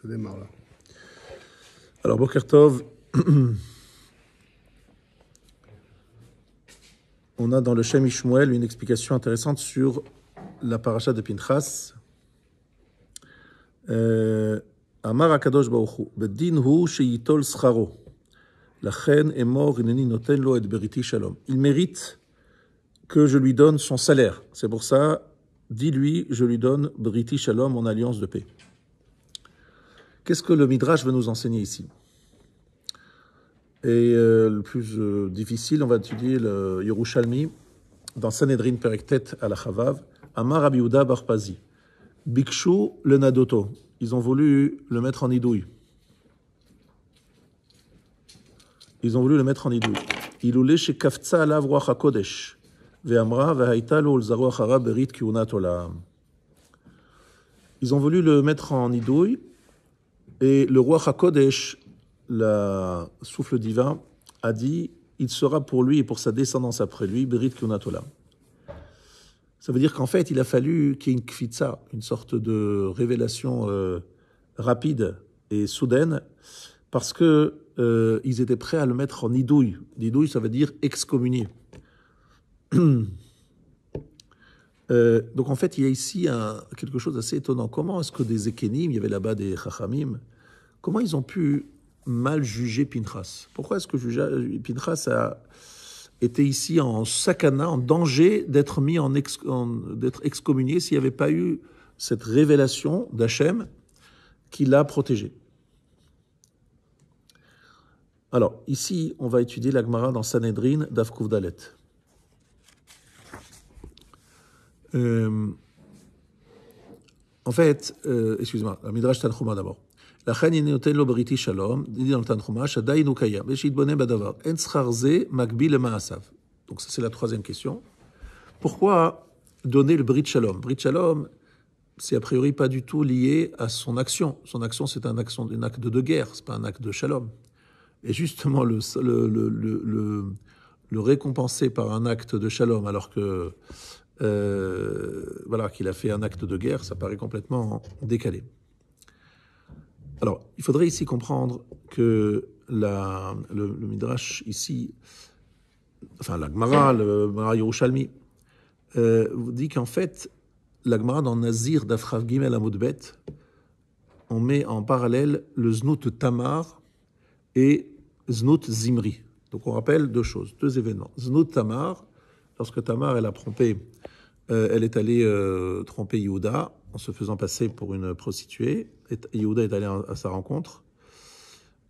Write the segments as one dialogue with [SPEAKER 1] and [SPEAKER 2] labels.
[SPEAKER 1] Ça démarre là.
[SPEAKER 2] Alors, Bokertov, on a dans le Shem Ishmuel une explication intéressante sur la paracha de Pinchas. Euh, Amar Akadosh Baruch Hu, Bedin sheyitol scharo. Il mérite que je lui donne son salaire. C'est pour ça, dis-lui, je lui donne beriti shalom, mon alliance de paix. Qu'est-ce que le Midrash veut nous enseigner ici? Et euh, le plus euh, difficile, on va étudier le Yerushalmi dans Sanhedrin Perektet à la Chavav, Amar Abiuda Barpazi. Bikshu le Nadoto. Ils ont voulu le mettre en idouille. Ils ont voulu le mettre en idouille. Alav. Ve'amra berit. Ils ont voulu le mettre en idouille et le roi Hakodesh, le souffle divin, a dit il sera pour lui et pour sa descendance après lui, Berit Kunatola. Ça veut dire qu'en fait, il a fallu qu'il y ait une une sorte de révélation euh, rapide et soudaine, parce que euh, ils étaient prêts à le mettre en idouille. Idouille, ça veut dire excommunier. Euh, donc en fait, il y a ici quelque chose d'assez étonnant. Comment est-ce que des Ekenim, il y avait là-bas des Chachamim, comment ils ont pu mal juger Pinchas? Pourquoi est-ce que juger, Pinchas a été ici en sakana, en danger d'être mis en d'être excommunié s'il n'y avait pas eu cette révélation d'Hachem qui l'a protégé? Alors, ici, on va étudier l'Agmara dans Sanhedrin d'Avkouvdalet. Euh, en fait, euh, excusez-moi, Midrash Tanchuma d'abord. לכן הנה נותן לו בריתי שלום, dit dans le Tanchuma, שעדיין הוא קיים, ושיתבונן בדבר. אין שכר זה מקביל למעשיו. Donc ça c'est la troisième question. Pourquoi donner le brit shalom Brit shalom, c'est a priori pas du tout lié à son action. Son action c'est un, action, un acte de guerre, c'est pas un acte de shalom. Et justement le, le, le, le, le récompenser par un acte de shalom alors que euh, voilà, qu'il a fait un acte de guerre, ça paraît complètement décalé. Alors, il faudrait ici comprendre que le, Midrash ici, enfin la Gemara, le Gemara Yerushalmi, euh, dit qu'en fait, la Gemara dans Nazir d'Afrav Gimel Amoudbet, on met en parallèle le Znout Tamar et Znout Zimri. Donc on rappelle deux choses, deux événements. Znout Tamar, lorsque Tamar elle a trompé euh, elle est allée euh, tromper Yehuda en se faisant passer pour une prostituée. Yehuda est allé à sa rencontre.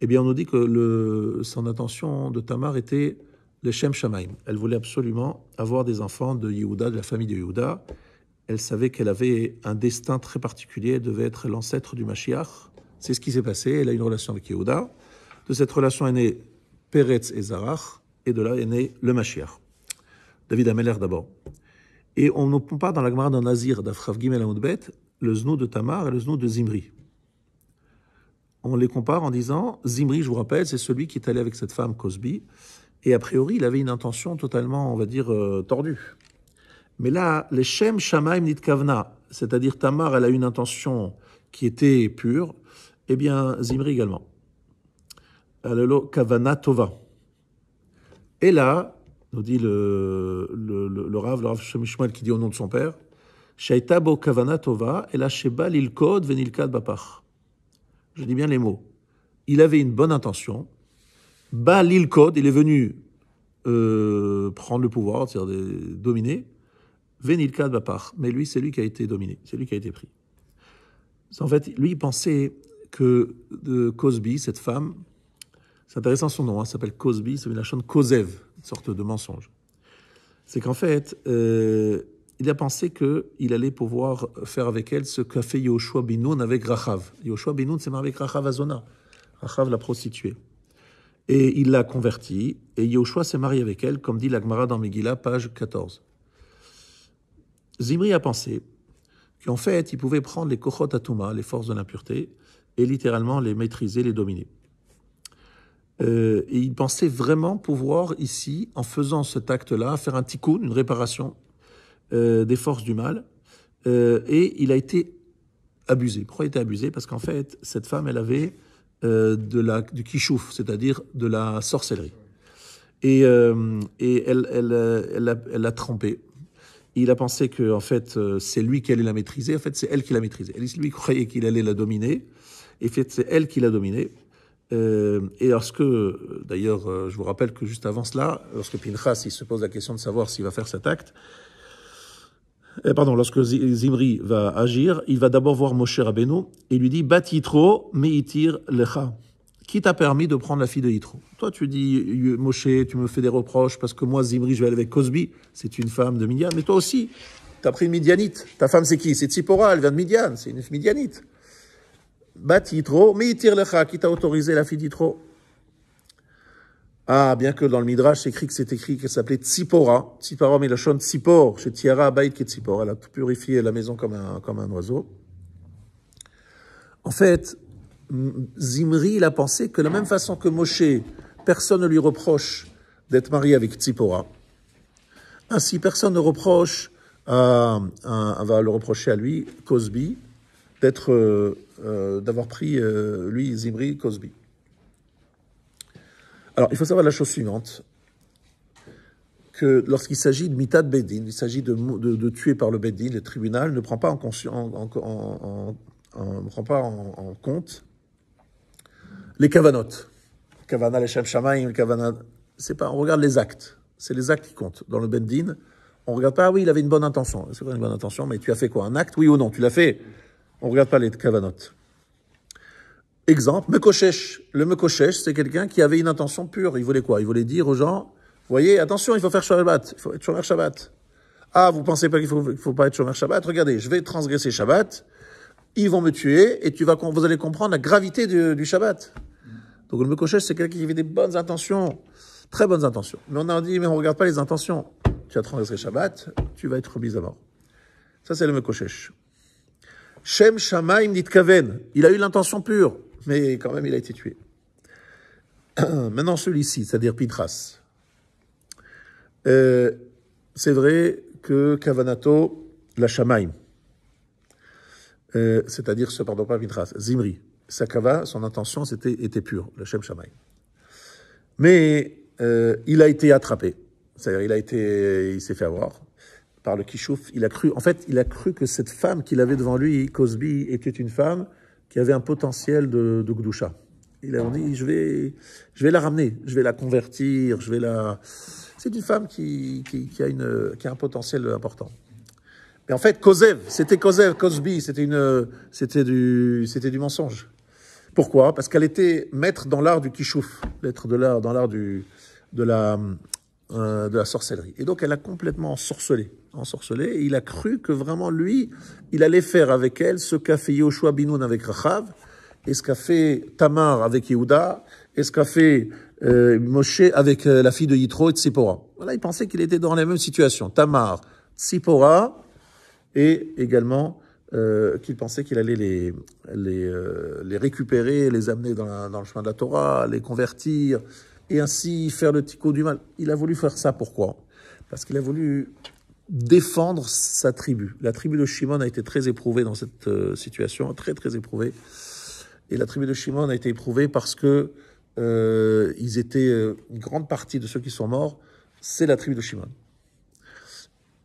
[SPEAKER 2] Eh bien, on nous dit que son intention de Tamar était le Shem Shamaim. Elle voulait absolument avoir des enfants de Yehuda, de la famille de Yehuda. Elle savait qu'elle avait un destin très particulier, elle devait être l'ancêtre du Mashiach. C'est ce qui s'est passé. Elle a une relation avec Yehuda. De cette relation est né Peretz et Zarach, et de là est né le Mashiach. David Ameller d'abord. Et on ne prend pas dans la Gemara d'un Nazir d'Afrav Gimel le znou de Tamar et le znou de Zimri. On les compare en disant Zimri, je vous rappelle, c'est celui qui est allé avec cette femme Cosby, et a priori, il avait une intention totalement, on va dire, euh, tordue. Mais là, les Shem Shamaim Nitkavna, c'est-à-dire Tamar, elle a une intention qui était pure, eh bien, Zimri également. Alelo Kavana Tova. Et là, nous dit le, le, le, le Rav, le Rav Shemishmael qui dit au nom de son père, Shaita bo kavana tova, lilkod venilkad bapach. Je dis bien les mots. Il avait une bonne intention. Ba lilkod, il est venu euh, prendre le pouvoir, c'est-à-dire dominer. Venilkad bapach. Mais lui, c'est lui qui a été dominé, c'est lui qui a été pris. En fait, lui, il pensait que de Cosby, cette femme, c'est intéressant son nom, hein, s'appelle Cosby, c'est une chaîne Kosev, sorte de mensonge. C'est qu'en fait, euh, il a pensé qu'il allait pouvoir faire avec elle ce qu'a fait Yoshua Binoun avec Rachav. Yoshua Binoun s'est marié avec Rachav Azona. Rachav l'a prostituée. Et il l'a convertie, et Yoshua s'est marié avec elle, comme dit l'Agmara dans Megillah, page 14. Zimri a pensé qu'en fait, il pouvait prendre les Kochot Atuma, les forces de l'impureté, et littéralement les maîtriser, les dominer. Euh, et il pensait vraiment pouvoir ici, en faisant cet acte-là, faire un tikkun, une réparation euh, des forces du mal. Euh, et il a été abusé. Pourquoi il était abusé? Parce qu'en fait, cette femme, elle avait de la, du kishouf, c'est-à-dire de la sorcellerie. Et, et elle, elle, elle, elle. Il a pensé que en fait c'est lui qui allait la maîtriser. En fait, c'est elle qui l'a maîtrisée. Lui croyait qu'il allait la dominer. Et en fait, c'est elle qui l'a dominée. Euh, et lorsque, d'ailleurs, euh, je vous rappelle que juste avant cela, lorsque Pinchas il se pose la question de savoir s'il va faire cet acte, eh, pardon, lorsque Zimri va agir, il va d'abord voir Moshe Rabbeinu et lui dit Batitro meitir lecha. Qui t'a permis de prendre la fille de Yitro Toi, tu dis Moshe, tu me fais des reproches parce que moi, Zimri, je vais aller avec Cosby, c'est une femme de Midian, mais toi aussi, tu as pris une Midianite. Ta femme, c'est qui? C'est Tzipora, elle vient de Midian, c'est une Midianite. Bat Yitro, meitir lecha, qui t'a autorisé la fille d'Yitro ah, bien que dans le Midrash, c'est écrit que c'est écrit qu'elle s'appelait Tzipora. Tzipora, mais la chante Tzipor, chez Tiara Abayt qui Tzipor. Elle a purifié la maison comme un, comme un oiseau. En fait, Zimri, il a pensé que de la même façon que Moshe, personne ne lui reproche d'être marié avec Tzipora. Ainsi, personne ne reproche, à, va le reprocher à lui, Cosby, d'être, euh, d'avoir pris, euh, lui, Zimri, Cosby. Alors, il faut savoir la chose suivante, que lorsqu'il s'agit de mitad bedin, il s'agit de, de, tuer par le bedin, le tribunal ne prend pas en, en, en, prend pas en, compte les kavanotes. Kavana, les shamaim, kavana, c'est pas, on regarde les actes. C'est les actes qui comptent. Dans le bedin, on regarde pas, ah oui, il avait une bonne intention. C'est quoi une bonne intention? Mais tu as fait quoi? Un acte, oui ou non? Tu l'as fait? On regarde pas les kavanotes. Exemple, Mekoshesh. Le Mekoshesh, c'est quelqu'un qui avait une intention pure. Il voulait quoi? Il voulait dire aux gens, voyez, attention, il faut faire Shabbat, il faut être Shomer Shabbat. Ah, vous pensez pas qu'il faut, faut pas être Shomer Shabbat? Regardez, je vais transgresser Shabbat, ils vont me tuer, et tu vas, vous allez comprendre la gravité du, du Shabbat. Donc le Mekoshesh, c'est quelqu'un qui avait des bonnes intentions, très bonnes intentions. Mais on a dit, mais on regarde pas les intentions. Tu as transgressé Shabbat, tu vas être mis à mort. Ça, c'est le Mekoshesh. Shem Shamaim Nitkaven. Il a eu l'intention pure mais quand même il a été tué. Maintenant celui-ci, c'est-à-dire Pintras. Euh, c'est vrai que Kavanato, la Shamaim, euh, c'est-à-dire, ce pardon pas Pintras, Zimri, Sakava, son intention c'était, était pure, le Shem Shamaim. Mais euh, il a été attrapé, c'est-à-dire il a été, il s'est fait avoir par le Kishouf. Il a cru, en fait, il a cru que cette femme qu'il avait devant lui, Cosby, était une femme qui avait un potentiel de, de. Il a dit, je vais, je vais la ramener, je vais la convertir, je vais la... C'est une femme qui, qui, qui, a une, qui a un potentiel important. Mais en fait, Kozev, c'était Kozev, Cosby, c'était une, c'était du, c'était du mensonge. Pourquoi? Parce qu'elle était maître dans l'art du kishouf, maître de l'art, dans l'art du, de la, euh, de la sorcellerie. Et donc, elle a complètement ensorcelé ensorcelé, et il a cru que vraiment lui, il allait faire avec elle ce qu'a fait Yoshua Binoun avec Rachav, et ce qu'a fait Tamar avec Yehuda, et ce qu'a fait euh, Moshe avec euh, la fille de Yitro et Tzipora. Voilà, il pensait qu'il était dans la même situation. Tamar, Tzipora, et également qu'il pensait qu'il allait les, les, les, récupérer, les amener dans, dans, le chemin de la Torah, les convertir, et ainsi faire le tico du mal. Il a voulu faire ça, pourquoi? Parce qu'il a voulu défendre sa tribu. La tribu de Shimon a été très éprouvée dans cette euh, situation, très très éprouvée. Et la tribu de Shimon a été éprouvée parce que euh, ils étaient euh, une grande partie de ceux qui sont morts, c'est la tribu de Shimon.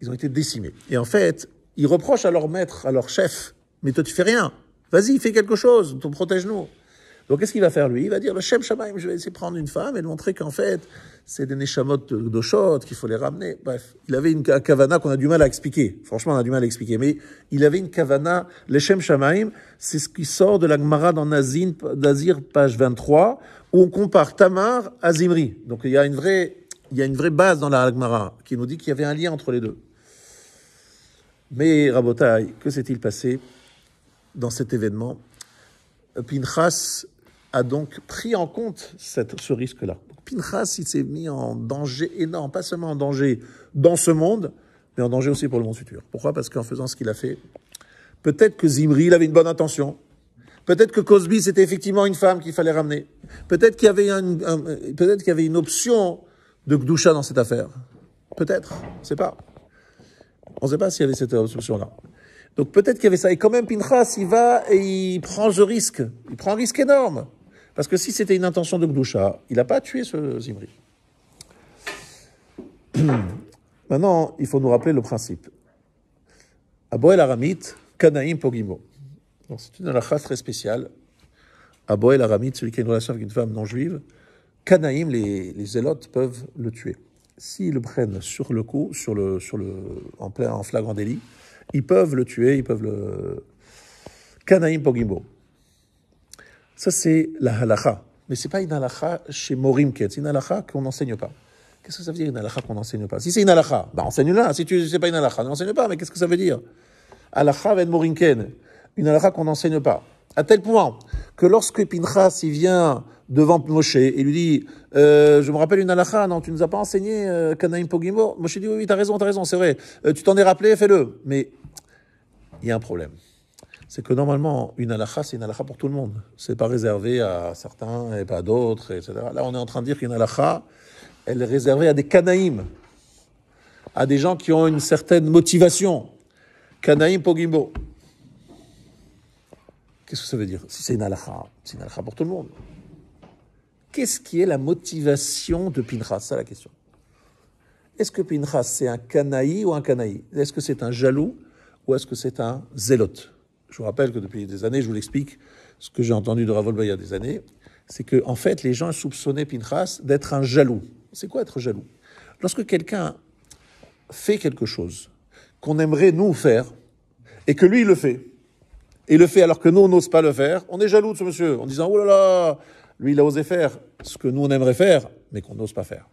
[SPEAKER 2] Ils ont été décimés. Et en fait, ils reprochent à leur maître, à leur chef, mais toi tu fais rien. Vas-y, fais quelque chose, protège-nous. Donc qu'est-ce qu'il va faire lui? Il va dire le Shem Shamaim, je vais essayer de prendre une femme et de montrer qu'en fait c'est des Neshamot d'Oshot, qu'il faut les ramener. Bref, il avait une kavana qu'on a du mal à expliquer. Franchement, on a du mal à expliquer. Mais il avait une kavana, le Shem Shamaim, c'est ce qui sort de la Gemara dans Nazin, Nazir, page 23, où on compare Tamar à Zimri. Donc il y a une vraie, il y a une vraie base dans la Gemara qui nous dit qu'il y avait un lien entre les deux. Mais Rabotai, que s'est-il passé dans cet événement? Pinchas a donc pris en compte ce risque-là. Pinchas, il s'est mis en danger énorme, pas seulement en danger dans ce monde, mais en danger aussi pour le monde futur. Pourquoi? Parce qu'en faisant ce qu'il a fait, peut-être que Zimri, il avait une bonne intention. Peut-être que Cosby, c'était effectivement une femme qu'il fallait ramener. Peut-être qu'il y avait peut-être qu'il y avait une option de Gdusha dans cette affaire. Peut-être. On ne sait pas. On ne sait pas s'il y avait cette option-là. Donc peut-être qu'il y avait ça. Et quand même, Pinchas, il va et il prend ce risque. Il prend un risque énorme. Parce que si c'était une intention de Gdoucha, il n'a pas tué ce Zimri. Maintenant, il faut nous rappeler le principe. Aboel Aramit, Kanaim Pogimo. C'est une halakha très spéciale. Aboel Aramit, celui qui a une relation avec une femme non juive, Kanaïm, les, les zélotes peuvent le tuer. S'ils le prennent sur le coup, en, plein, en flagrant délit, ils peuvent le tuer, ils peuvent le. Kanaïm Pogimbo. Ça, c'est la halakha. Mais ce n'est pas une halakha chez Morim Ket, c'est une halakha qu'on n'enseigne pas. Qu'est-ce que ça veut dire une halakha qu'on n'enseigne pas? Si c'est une halakha, bah enseigne-la. Si tu sais pas une halakha, n'enseigne pas. Mais qu'est-ce que ça veut dire? Halakha ben morinken, une halakha qu'on n'enseigne pas. À tel point que lorsque Pinchas il vient devant Moshe et lui dit euh, Je me rappelle une halakha, non, tu nous as pas enseigné euh, Kanaim Moshe dit Oui, oui, t'as raison, t'as raison, c'est vrai. Euh, tu t'en es rappelé, fais-le. Mais il y a un problème. C'est que normalement, une halakha, c'est une halakha pour tout le monde. C'est pas réservé à certains et pas à d'autres, etc. Là, on est en train de dire qu'une halakha, elle est réservée à des Kanaïm, à des gens qui ont une certaine motivation. Kanaïm Pogimbo. Qu'est-ce que ça veut dire? Si c'est une halakha, c'est une halakha pour tout le monde. Qu'est-ce qui est la motivation de Pinchas? C'est la question. Est-ce que Pinchas, c'est un canaï ou un canaï Est-ce que c'est un jaloux ou est-ce que c'est un zélote? Je vous rappelle que depuis des années, je vous l'explique, ce que j'ai entendu de Ravolba il y a des années, c'est que en fait, les gens soupçonnaient Pinchas d'être un jaloux. C'est quoi être jaloux? Lorsque quelqu'un fait quelque chose qu'on aimerait nous faire et que lui le fait, et le fait alors que nous on n'ose pas le faire, on est jaloux de ce monsieur en disant oh là là, lui, il a osé faire ce que nous, on aimerait faire, mais qu'on n'ose pas faire.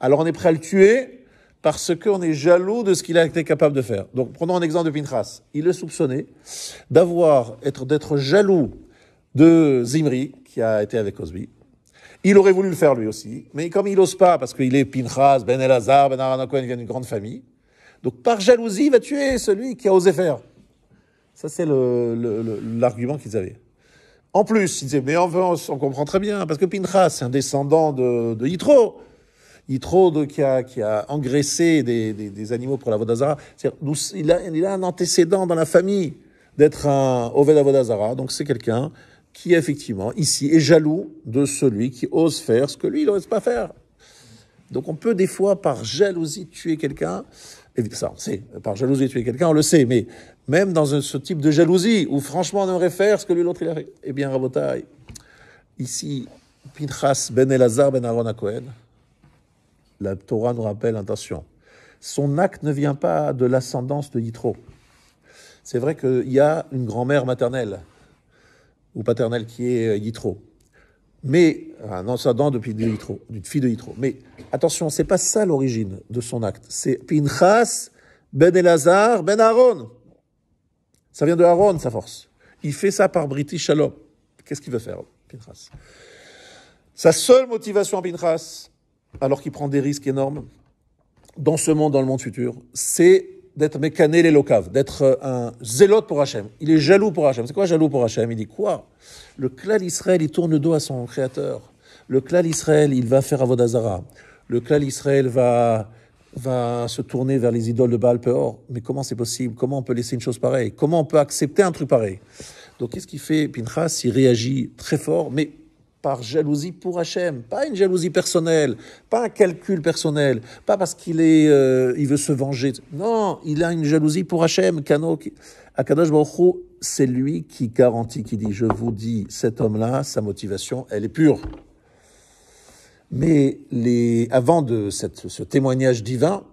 [SPEAKER 2] Alors on est prêt à le tuer parce qu'on est jaloux de ce qu'il a été capable de faire. Donc prenons un exemple de Pinchas. Il est soupçonné d'avoir, d'être jaloux de Zimri, qui a été avec Osbi. Il aurait voulu le faire lui aussi, mais comme il n'ose pas, parce qu'il est Pinchas, Ben Elazar, Ben Aaron il vient d'une grande famille, donc par jalousie, il va tuer celui qui a osé faire. Ça, c'est l'argument qu'ils avaient. En plus, il disait, mais enfin, on comprend très bien, parce que Pinchas, c'est un descendant de, de Yitro. Yitro de, qui, a, qui a engraissé des animaux pour la Vodazara. Il a, il a un antécédent dans la famille d'être un Oved Avodazara. Donc c'est quelqu'un qui, effectivement, ici, est jaloux de celui qui ose faire ce que lui, il n'ose pas faire. Donc on peut des fois, par jalousie, tuer quelqu'un. Ça, on sait, par jalousie, tuer quelqu'un, on le sait, mais même dans ce type de jalousie, où franchement on aimerait faire ce que lui l'autre il a fait. Eh bien, Rabotai, ici, Pinchas ben Elazar ben Aaron Cohen, la Torah nous rappelle, attention, son acte ne vient pas de l'ascendance de Yitro. C'est vrai qu'il y a une grand-mère maternelle ou paternelle qui est Yitro, mais un ascendant depuis de Yitro, d'une fille de Yitro. Mais attention, c'est pas ça l'origine de son acte. C'est Pinchas ben Elazar ben Aaron. Ça vient de Aaron, sa force. Il fait ça par British Shalom. Qu'est-ce qu'il veut faire, Pinchas? Sa seule motivation à Pinchas, alors qu'il prend des risques énormes, dans ce monde, dans le monde futur, c'est d'être mécané les locaves, d'être un zélote pour Hachem. Il est jaloux pour Hachem. C'est quoi jaloux pour Hachem? Il dit quoi? Le clan Israël, il tourne le dos à son créateur. Le clan Israël, il va faire Avodazara. Le clan Israël va va se tourner vers les idoles de Baal Peor. Mais comment c'est possible? Comment on peut laisser une chose pareille? Comment on peut accepter un truc pareil? Donc qu'est-ce qu'il fait Pinchas? Il réagit très fort, mais par jalousie pour Hachem, pas une jalousie personnelle, pas un calcul personnel, pas parce qu'il est, euh, il veut se venger. Non, il a une jalousie pour Hachem. Akadosh Baruch c'est lui qui garantit, qui dit, je vous dis, cet homme-là, sa motivation, elle est pure. Mais les, avant de cette, ce témoignage divin,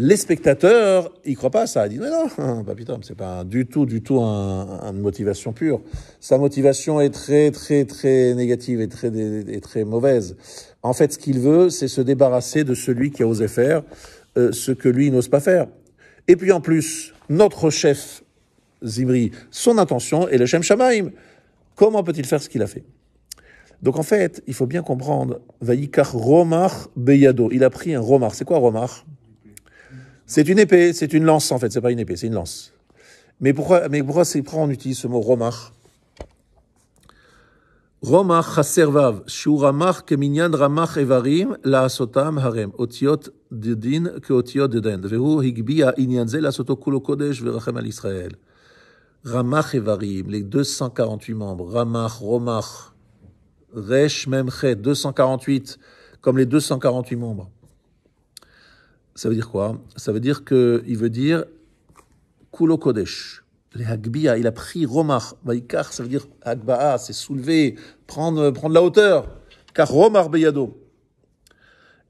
[SPEAKER 2] les spectateurs, ils croient pas à ça. Ils disent, mais non, putain, c'est pas du tout, du tout un, une motivation pure. Sa motivation est très, très, très négative et très, très mauvaise. En fait, ce qu'il veut, c'est se débarrasser de celui qui a osé faire euh, ce que lui n'ose pas faire. Et puis en plus, notre chef Zimri, son intention est le Shem Shamaim. Comment peut-il faire ce qu'il a fait? Donc en fait, il faut bien comprendre, Vaïkar Romar Beyado. Il a pris un Romar. C'est quoi Romar? C'est une épée, c'est une lance en fait, c'est pas une épée, c'est une lance. Mais pourquoi, mais pourquoi, pourquoi on utilise ce mot romach Romach haservav, shuramach keminyan ramach evarim, la sotam harem, otiot dedin ke otiot deden, vehu higbia inyanze la soto kulo kodesh verachem al Israël. Ramach evarim, les 248 membres, ramach, romach, resh memchet, 248, comme les 248 membres. Ça veut dire quoi? Ça veut dire que, il veut dire kulo kodesh. Les hagbia, il a pris romar. Vaikar, ça veut dire hagba'a, c'est soulever, prendre, prendre la hauteur. Car romar beyado.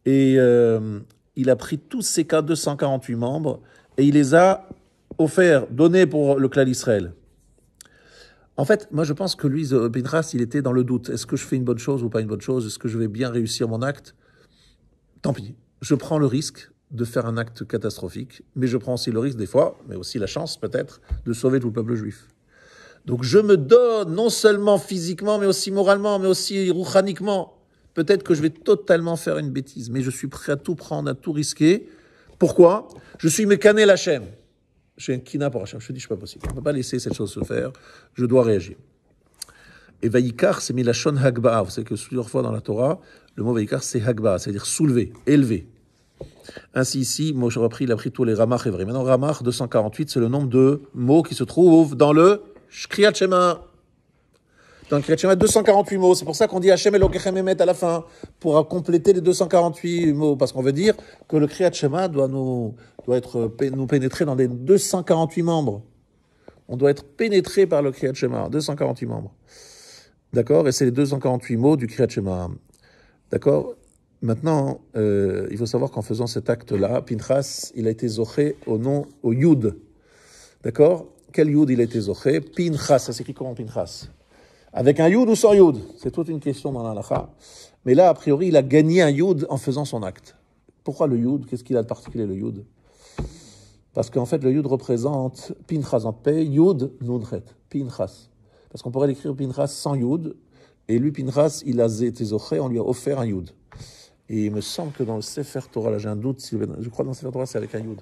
[SPEAKER 2] Et euh, il a pris tous ces cas 248 membres et il les a offerts, donnés pour le clan d'Israël. En fait, moi je pense que lui, Pinchas, il était dans le doute. Est-ce que je fais une bonne chose ou pas une bonne chose? Est-ce que je vais bien réussir mon acte? Tant pis. Je prends le risque de faire un acte catastrophique, mais je prends aussi le risque des fois, mais aussi la chance peut-être, de sauver tout le peuple juif. Donc je me donne non seulement physiquement, mais aussi moralement, mais aussi rouchaniquement. Peut-être que je vais totalement faire une bêtise, mais je suis prêt à tout prendre, à tout risquer. Pourquoi? Je suis mécané chaîne. J'ai un kina pour Hachem. Je dis, je suis pas possible. On ne peut pas laisser cette chose se faire. Je dois réagir. Et Vaïkar, c'est mis la shon hagba. Vous savez que plusieurs fois dans la Torah, le mot Vaïkar, c'est hagba, c'est-à-dire soulever, élever. Ainsi ici, Moshe repris, il a pris tous les Ramach et Maintenant, Ramach 248, c'est le nombre de mots qui se trouvent dans le Kriyat Shema. Dans le Kriyat Shema, 248 mots. C'est pour ça qu'on dit Hashem Elokechem Emet à la fin, pour compléter les 248 mots. Parce qu'on veut dire que le Kriyat Shema doit nous, doit être, nous pénétrer dans les 248 membres. On doit être pénétré par le Kriyat Shema, 248 membres. D'accord? Et c'est les 248 mots du Kriyat Shema. D'accord? Maintenant, euh, il faut savoir qu'en faisant cet acte-là, Pinchas, il a été zoché au nom, au Yud. D'accord? Quel Yud il a été zoché? Pinchas, ça s'écrit comment Pinchas? Avec un Yud ou sans Yud? C'est toute une question dans l'alacha. Mais là, a priori, il a gagné un Yud en faisant son acte. Pourquoi le Yud? Qu'est-ce qu'il a de particulier, le Yud? Parce qu'en fait, le Yud représente Pinchas en paix, Yud Nunret, Pinchas. Parce qu'on pourrait l'écrire Pinchas sans Yud, et lui, Pinchas, il a été zoché, on lui a offert un Yud. Et il me semble que dans le Sefer Torah, là j'ai un doute, je crois que dans le Sefer Torah c'est avec un Yud.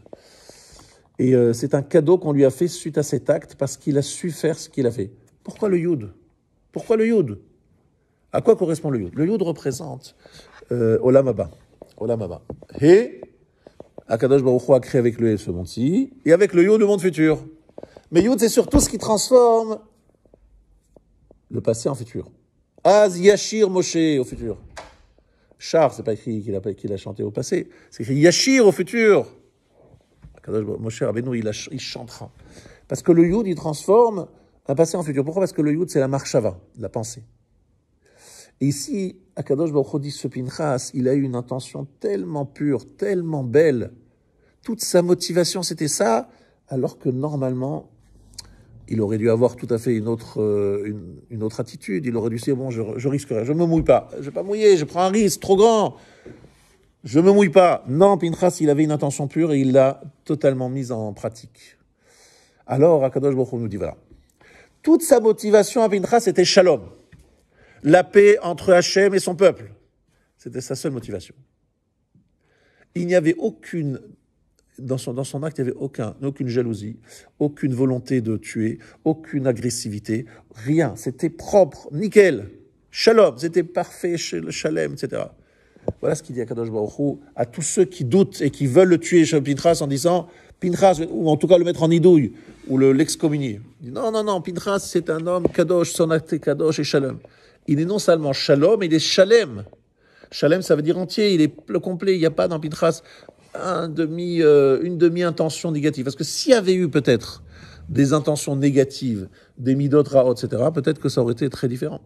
[SPEAKER 2] Et euh, c'est un cadeau qu'on lui a fait suite à cet acte parce qu'il a su faire ce qu'il a fait. Pourquoi le Yud? Pourquoi le Yud? À quoi correspond le Yud? Le Yud représente euh, Olam Abba. Olam Abba. Et Akadosh Baruch a créé avec le ce monde-ci et avec le Yud le monde futur. Mais Yud c'est surtout ce qui transforme le passé en futur. Az Yashir Moshe au futur. Char, c'est pas écrit qu'il a, chanté au passé, c'est écrit Yashir au futur. Moshe Rabbeinu, il, il chantera. Parce que le Yud, il transforme un passé en futur. Pourquoi? Parce que le Yud, c'est la marshava, la pensée. Et ici, Akadosh Baruch dit ce Pinchas, il a eu une intention tellement pure, tellement belle. Toute sa motivation, c'était ça, alors que normalement, il aurait dû avoir tout à fait une autre, euh, attitude. Il aurait dû dire, bon, je, je risquerai, je ne me mouille pas. Je ne vais pas mouiller, je prends un risque trop grand. Je ne me mouille pas. Non, Pinchas, il avait une intention pure et il l'a totalement mise en pratique. Alors, Akadosh Baruch nous dit, voilà. Toute sa motivation à Pinchas, c'était shalom. La paix entre Hachem et son peuple. C'était sa seule motivation. Il n'y avait aucune dans son, dans son acte, il n'y avait aucun, aucune jalousie, aucune volonté de tuer, aucune agressivité, rien. C'était propre, nickel. Shalom, c'était parfait, le shalem, etc. Voilà ce qu'il dit à Kadosh Baruch à tous ceux qui doutent et qui veulent le tuer Pinchas en disant Pinchas, ou en tout cas le mettre en idouille, ou l'excommunier. Non, non, non, Pinchas, c'est un homme Kadosh, son acte est Kadosh et Shalom. Il est non seulement Shalom, il est Shalem. Shalem, ça veut dire entier, il est le complet. Il n'y a pas dans Pinchas euh, une demi-intention négative. Parce que s'il y avait eu peut-être des intentions négatives, des midot raot, etc., peut-être que ça aurait été très différent.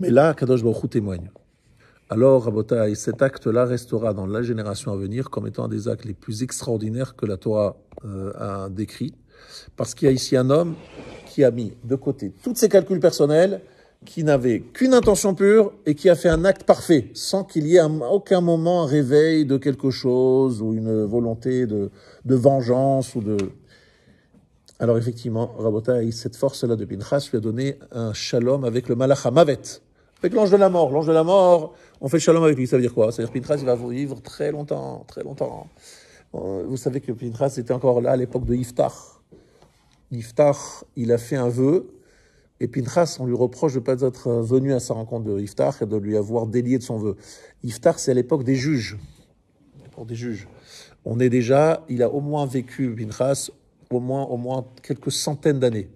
[SPEAKER 2] Mais là, Kadosh Baruch témoigne. Alors, Rabotai, cet acte-là restera dans la génération à venir comme étant un des actes les plus extraordinaires que la Torah euh, a décrit. Parce qu'il y a ici un homme qui a mis de côté tous ses calculs personnels qui n'avait qu'une intention pure et qui a fait un acte parfait, sans qu'il y ait à aucun moment un réveil de quelque chose ou une volonté de, vengeance ou de... Alors effectivement, Rabotai, cette force-là de Pinchas lui a donné un shalom avec le malach avec l'ange de la mort. L'ange de la mort, on fait shalom avec lui, ça veut dire quoi? Ça veut dire Pinchas, il va vivre très longtemps, très longtemps. Vous savez que Pinchas était encore là à l'époque de Yiftach. Yiftach, il a fait un vœu Et Pinchas, on lui reproche de ne pas être venu à sa rencontre de Iftar et de lui avoir délié de son vœu. Iftar, c'est à l'époque des juges. Pour des juges. On est déjà, il a au moins vécu, Pinchas, au moins, au moins quelques centaines d'années.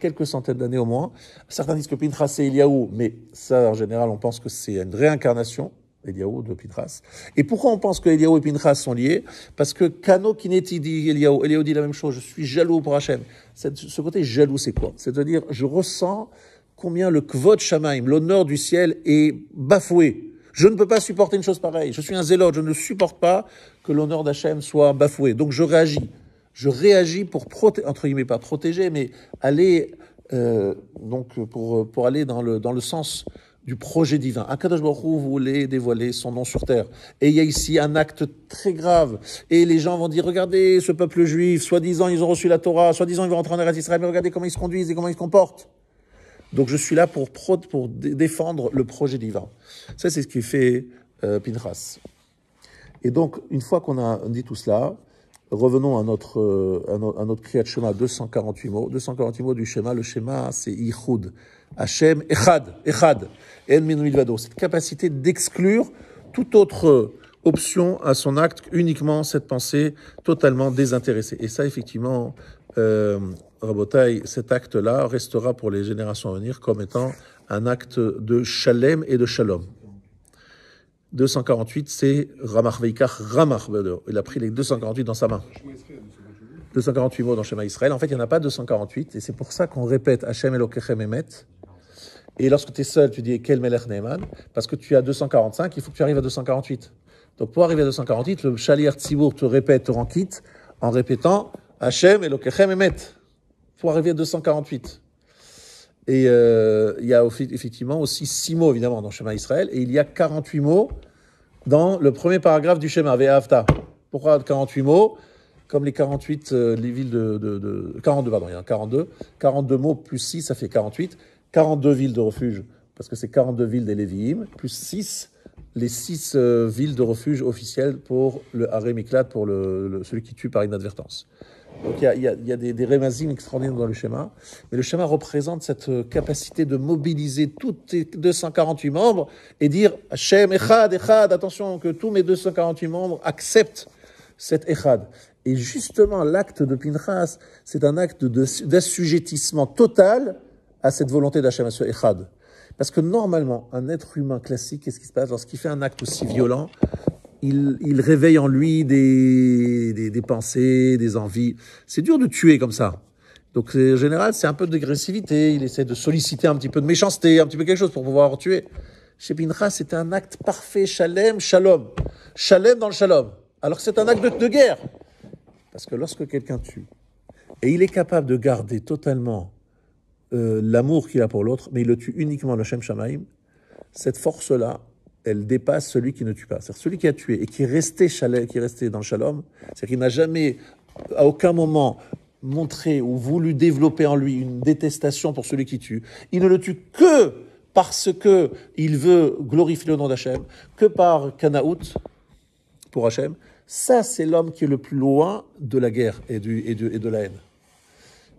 [SPEAKER 2] Quelques centaines d'années au moins. Certains disent que Pinchas c'est Eliaou, mais ça, en général, on pense que c'est une réincarnation. Eliaou de Pinchas. Et pourquoi on pense que Eliaou et Pinchas sont liés? Parce que Kano Kineti dit Eliaou, Eliaou dit la même chose, je suis jaloux pour Hachem. Ce côté jaloux, c'est quoi? C'est-à-dire, je ressens combien le Kvod Shamaim, l'honneur du ciel, est bafoué. Je ne peux pas supporter une chose pareille. Je suis un zélote, je ne supporte pas que l'honneur d'Hachem soit bafoué. Donc je réagis je réagis pour protéger, entre guillemets, pas protéger, mais aller, euh, donc, pour, pour aller dans le, dans le sens du projet divin. Akadosh Baruch Hu voulait dévoiler son nom sur terre. Et il y a ici un acte très grave. Et les gens vont dire, regardez ce peuple juif, soi-disant ils ont reçu la Torah, soi-disant ils vont rentrer en Eretz Israël, mais regardez comment ils se conduisent et comment ils se comportent. Donc je suis là pour, pour défendre le projet divin. Ça, c'est ce qui fait euh, Pinchas. Et donc, une fois qu'on a dit tout cela, Revenons à notre, euh, à notre Kriyat Shema, 248 mots. 248 mots du schéma. Le schéma, c'est Ichud. Hachem, Echad, Echad, En Milvado. Cette capacité d'exclure toute autre option à son acte, uniquement cette pensée totalement désintéressée. Et ça, effectivement, euh, cet acte-là restera pour les générations à venir comme étant un acte de shalem et de shalom. 248, c'est Ramach Veikach Ramach Il a pris les 248 dans sa main. 248 mots dans Shema Israël. En fait, il n'y en a pas 248, et c'est pour ça qu'on répète Hashem Elokechem Emet. Et lorsque tu es seul, tu dis Kel Melech parce que tu as 245, il faut que tu arrives à 248. Donc pour arriver à 248, le Shalier Tzibour te répète, te rend quitte, en répétant Hashem Elokechem Emet, pour arriver à 248. Et euh, il y a effectivement aussi six mots, évidemment, dans le schéma Israël, et il y a 48 mots dans le premier paragraphe du schéma, Ve'afta. Pourquoi 48 mots? Comme les 48, euh, les villes de, de, de, 42, pardon, il y en a 42. 42 mots plus 6, ça fait 48. 42 villes de refuge, parce que c'est 42 villes des Lévi'im, plus 6, les 6 euh, villes de refuge officielles pour le Haré pour le, celui qui tue par inadvertance. Donc il y a, des, des extraordinaires dans le schéma, mais le schéma représente cette euh, capacité de mobiliser tous tes 248 membres et dire Hachem, Echad, Echad, attention que tous mes 248 membres acceptent cet Echad. Et justement, l'acte de Pinchas, c'est un acte d'assujettissement total à cette volonté d'Hachem, à ce Echad. Parce que normalement, un être humain classique, qu'est-ce qui se passe lorsqu'il fait un acte aussi violent il, réveille en lui des, pensées, des envies. C'est dur de tuer comme ça. Donc en général, c'est un peu d'agressivité. Il essaie de solliciter un petit peu de méchanceté, un petit peu quelque chose pour pouvoir tuer. Chez Pinchas, c'était un acte parfait, shalem, shalom. Shalem dans le shalom. Alors que c'est un acte de, guerre. Parce que lorsque quelqu'un tue, et il est capable de garder totalement euh, l'amour qu'il a pour l'autre, mais il le tue uniquement le Shem Shamaim, cette force-là, elle dépasse celui qui ne tue pas. C'est-à-dire celui qui a tué et qui est resté, chalet, qui est resté dans le shalom, c'est-à-dire qu'il n'a jamais, à aucun moment, montré ou voulu développer en lui une détestation pour celui qui tue. Il ne le tue que parce que il veut glorifier le nom d'Hachem, que par Kanaout pour Hachem. Ça, c'est l'homme qui est le plus loin de la guerre et, du, et, de, et de la haine.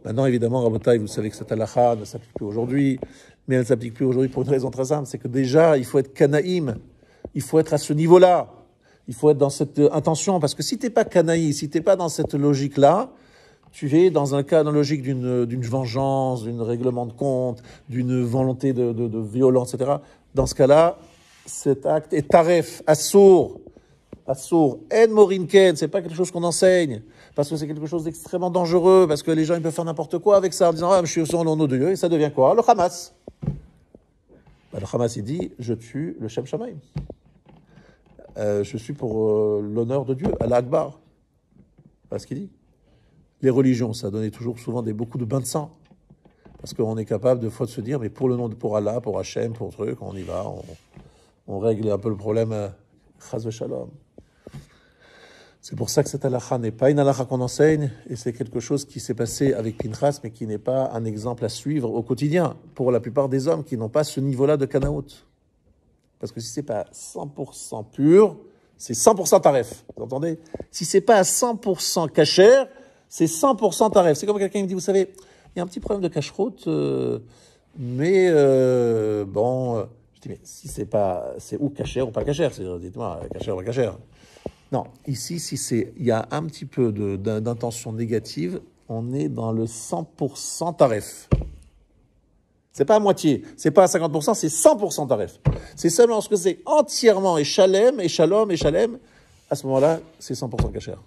[SPEAKER 2] Maintenant, évidemment, Rabotai, vous savez que cette halakha ne s'applique plus aujourd'hui mais elle ne s'applique plus aujourd'hui pour une raison très simple, c'est que déjà, il faut être canaïm, il faut être à ce niveau-là, il faut être dans cette intention, parce que si tu n'es pas canaï, si tu n'es pas dans cette logique-là, tu es dans un cas, dans logique d'une vengeance, d'une règlement de compte, d'une volonté de, de, violence, etc. Dans ce cas-là, cet acte est taref, assour, assour, en morinken, c'est pas quelque chose qu'on enseigne parce que c'est quelque chose d'extrêmement dangereux, parce que les gens ils peuvent faire n'importe quoi avec ça en disant ah, je suis au nom de Dieu, et ça devient quoi? Le Hamas. Ben, le Hamas il dit je tue le Shem Shamaim. Euh, je suis pour euh, l'honneur de Dieu, Allah Akbar. Voilà ce qu'il dit. Les religions, ça donnait toujours souvent des, beaucoup de bains de sang. Parce qu'on est capable de fois de se dire, mais pour le nom de pour Allah, pour Hachem, pour truc, on y va, on, règle un peu le problème. Euh, Chaz Shalom. C'est pour ça que cette halakha n'est pas une halakha qu'on enseigne, et c'est quelque chose qui s'est passé avec Pinchas, mais qui n'est pas un exemple à suivre au quotidien pour la plupart des hommes qui n'ont pas ce niveau-là de Kanaout. Parce que si c'est pas 100% pur, c'est 100% taref. Vous entendez? Si c'est pas à 100% cachère, c'est 100% taref. C'est comme quelqu'un qui me dit, vous savez, il y a un petit problème de cache-route, euh, mais euh, bon, je dis, mais si c'est pas, c'est ou cachère ou pas cachère, c'est dites-moi, cachère ou pas cachère. Non, ici, si c'est, il y a un petit peu d'intention négative, on est dans le 100% tarif. C'est pas à moitié, c'est pas à 50%, c'est 100% tarif. C'est seulement lorsque c'est entièrement et chalem, et shalom, et chalem, à ce moment-là, c'est 100% cachère.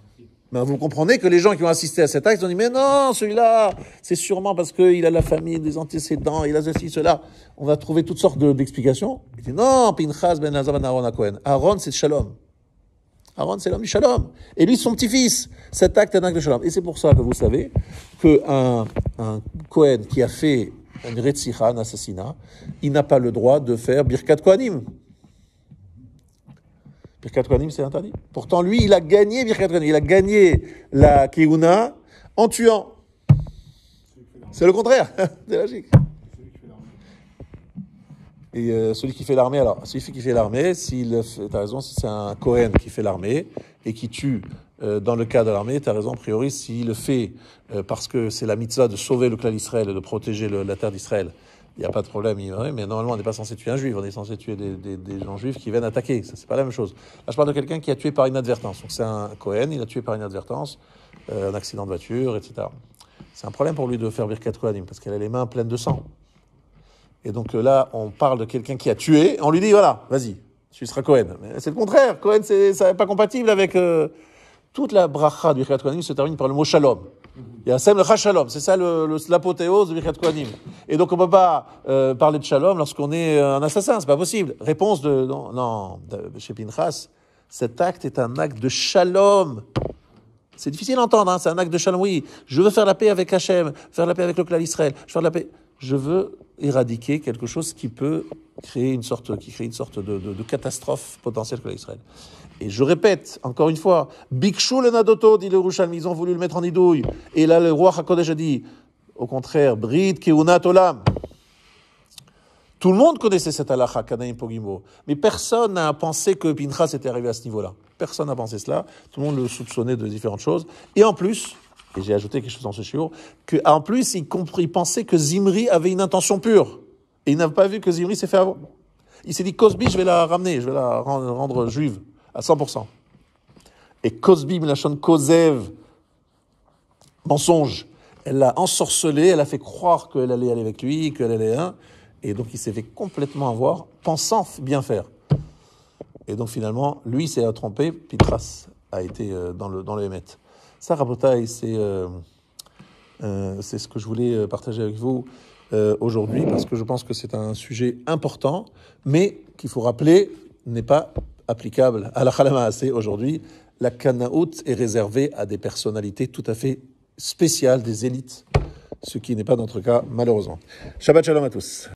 [SPEAKER 2] Mais vous comprenez que les gens qui ont assisté à cet acte ont dit Mais non, celui-là, c'est sûrement parce qu'il a la famille, des antécédents, il a ceci, cela. On va trouver toutes sortes de- d'explications. Il dit Non, Pinchas ben Nazar ben Aaron Cohen. Aaron, c'est Shalom. Aaron, c'est l'homme du Shalom. Et lui, son petit-fils. Cet acte est un acte de Shalom. Et c'est pour ça que vous savez qu'un un Cohen qui a fait une Retzicha, un assassinat, il n'a pas le droit de faire Birkat Kohanim. Birkat Kohanim, c'est interdit. Pourtant, lui, il a gagné Birkat Kohanim. Il a gagné la Keuna en tuant. C'est le contraire. c'est logique. Et euh, celui qui fait l'armée, alors, celui qui fait l'armée, s'il t'as raison, si c'est un Cohen qui fait l'armée et qui tue euh, dans le cas de l'armée, t'as raison, a priori, s'il le fait euh, parce que c'est la mitzvah de sauver le clan d'Israël et de protéger la terre d'Israël, il n'y a pas de problème, mais normalement, on n'est pas censé tuer un juif, on est censé tuer des, gens juifs qui viennent attaquer, ça c'est pas la même chose. Là, je parle de quelqu'un qui a tué par inadvertance. Donc c'est un Cohen, il a tué par inadvertance, un accident de voiture, etc. C'est un problème pour lui de faire Birkat Kohanim, parce qu'elle a les mains pleines de sang. Et donc euh, là, on parle de quelqu'un qui a tué, on lui dit voilà, vas-y, tu seras Cohen. Mais c'est le contraire, Cohen, c'est n'est pas compatible avec euh, toute la bracha du Birkat Kohanim se termine par le mot shalom. Il y a Sem le Shalom, c'est ça l'apothéose du Birkat Kohanim. Et donc on peut pas euh, parler de shalom lorsqu'on est un assassin, c'est pas possible. Réponse de non, non de- chez Pinchas, cet acte est un acte de shalom. C'est difficile à entendre, hein, c'est un acte de shalom. Oui, je veux faire la paix avec Hachem, faire la paix avec le clan d'Israël, je veux faire la paix. Je veux éradiquer quelque chose qui peut créer une sorte, qui crée une sorte de, catastrophe potentielle pour l'Israël. Et je répète, encore une fois, Bikshu le Nadoto, dit le Rouchalmi, ils ont voulu le mettre en idouille. Et là, le roi Hakodesh a dit, au contraire, Brit Keunat Olam. Tout le monde connaissait cette halakha, Kanaim Pogimo. Mais personne n'a pensé que Pinchas était arrivé à ce niveau-là. Personne n'a pensé cela. Tout le monde le soupçonnait de différentes choses. Et en plus, et j'ai ajouté quelque chose dans ce shiur, que, en plus, il, pensait que Zimri avait une intention pure. Et il n'a pas vu que Zimri s'est fait avoir. Il s'est dit, Cosby, je vais la ramener, je vais la rendre, juive à 100%. Et Cosby, Milachon Kozev, mensonge. Elle l'a ensorcelé, elle a fait croire qu'elle allait aller avec lui, qu'elle allait un, et donc il s'est fait complètement avoir, pensant bien faire. Et donc finalement, lui s'est trompé, Pitras a été euh, dans le dans le Hémet. Ça, Rabotai, c'est euh, euh, c'est ce que je voulais euh, partager avec vous aujourd'hui, parce que je pense que c'est un sujet important, mais qu'il faut rappeler n'est pas applicable à la Khalamaasé aujourd'hui. La Kanaout est réservée à des personnalités tout à fait spéciales, des élites, ce qui n'est pas notre cas malheureusement. Shabbat shalom à tous.